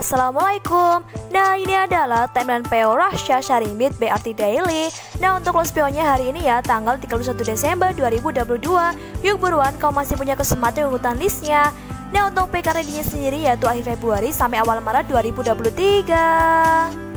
Assalamualaikum. Nah ini adalah timeline PO Rasha Sharimit BRT Daily. Nah untuk los PO nya hari ini ya tanggal 31 Desember 2022 Yuk buruan kau masih punya kesempatan urutan listnya. Nah untuk PK ready sendiri yaitu akhir Februari sampai awal Maret 2023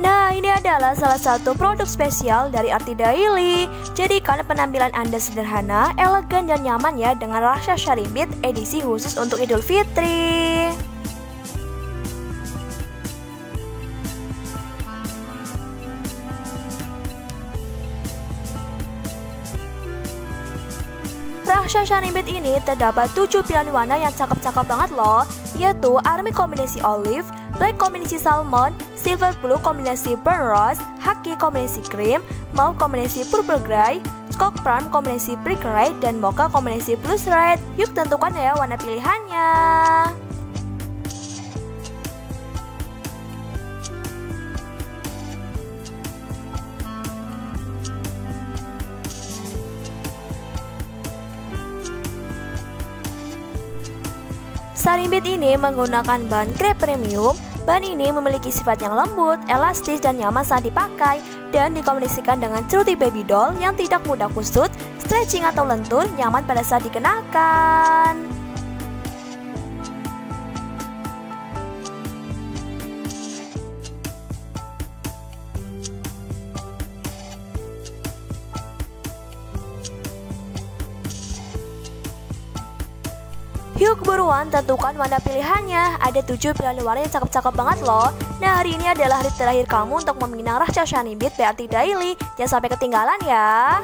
Nah, ini adalah salah satu produk spesial dari Arti Daily. Jadikan penampilan Anda sederhana, elegan, dan nyaman ya dengan rasa Syaribit edisi khusus untuk Idul Fitri. Raksasa Shanibit ini terdapat 7 pilihan warna yang cakep-cakep banget loh Yaitu Army kombinasi olive, Black kombinasi salmon, Silver Blue kombinasi burn rose, Haki kombinasi cream, Mauve kombinasi purple gray, Skok Prime kombinasi brick red, dan Mocha kombinasi blues red Yuk tentukan ya warna pilihannya Sarimbit ini menggunakan bahan crepe premium. Bahan ini memiliki sifat yang lembut, elastis, dan nyaman saat dipakai dan dikombinasikan dengan Trudy Baby Doll yang tidak mudah kusut, stretching atau lentur, nyaman pada saat dikenakan. Yuk buruan tentukan warna pilihannya. Ada 7 pilihan warna yang cakep-cakep banget loh. Nah hari ini adalah hari terakhir kamu untuk meminang Rahca Shanibit BRT Daily. Jangan sampai ketinggalan ya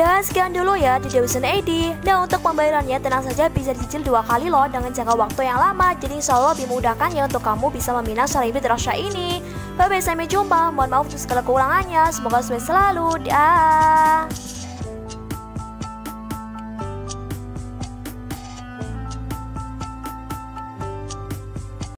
Dan sekian dulu ya di Dewison AD. Dan untuk pembayarannya tenang saja bisa dicicil dua kali loh dengan jangka waktu yang lama. Jadi insya Allah lebih memudahkan ya untuk kamu bisa meminang Saribit Rasha ini. Bye bye sampai jumpa. Mohon maaf untuk segala kekurangannya. Semoga sukses selalu. Dah.